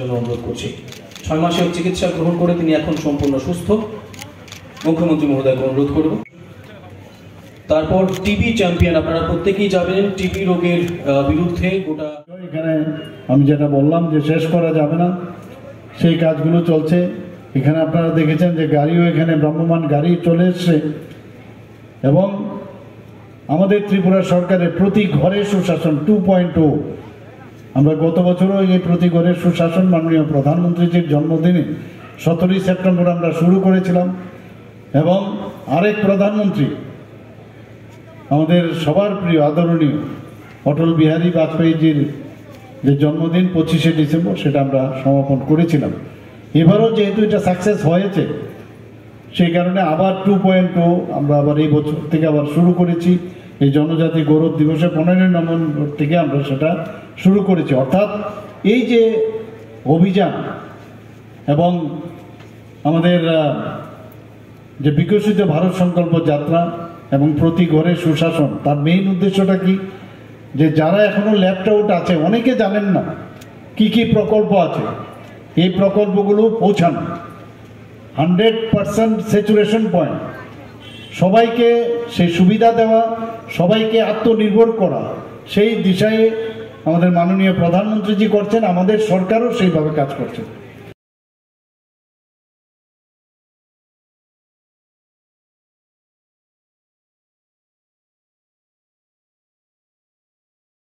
জন্য অনুরোধ করছি। ছয় মাসের চিকিৎসা গ্রহণ করে তিনি এখন সম্পূর্ণ সুস্থ। মুখ্যমন্ত্রী মহোদয়কে অনুরোধ করব। তারপর টিবি চ্যাম্পিয়ন আপনারা প্রত্যেকেই যাবেন টিবি রোগের বিরুদ্ধে গোটা এখানে আমি যেটা বললাম যে শেষ করা যাবে না। সেই কাজগুলো চলছে। এখানে আপনারা দেখেছেন যে গাড়িও এখানে ভ্রাম্যমান গাড়ি চলে এসছে। এবং আমাদের ত্রিপুরা সরকারের প্রতি ঘরে সুশাসন টু পয়েন্ট আমরা গত বছরও এই প্রতি ঘরের সুশাসন মাননীয় প্রধানমন্ত্রীজির জন্মদিনে সতেরোই সেপ্টেম্বর আমরা শুরু করেছিলাম এবং আরেক প্রধানমন্ত্রী, আমাদের সবার প্রিয় আদরণীয় অটল বিহারী বাজপেয়ীজির যে জন্মদিন পঁচিশে ডিসেম্বর সেটা আমরা সমাপন করেছিলাম। এবারও যেহেতু এটা সাকসেস হয়েছে, সেই কারণে আবার টু পয়েন্ট আমরা আবার এই বছর থেকে আবার শুরু করেছি। এই জনজাতি গৌরব দিবসে পনেরোই নভেম্বর থেকে আমরা সেটা শুরু করেছি। অর্থাৎ এই যে অভিযান এবং আমাদের যে বিকশিত ভারত সংকল্প যাত্রা এবং প্রতি ঘরে সুশাসন, তার মেইন উদ্দেশ্যটা কি? যে যারা এখনও লেফট আউট আছে, অনেকে জানেন না কি কি প্রকল্প আছে। এই প্রকল্পগুলো পৌঁছানো। হান্ড্রেড পারসেন্ট স্যাচুরেশন পয়েন্ট সবাইকে সেই সুবিধা দেওয়া সবাইকে আত্মনির্ভর করা। সেই দিশায় আমাদের মাননীয় প্রধানমন্ত্রীজি করছেন আমাদের সরকারও সেইভাবে কাজ করছে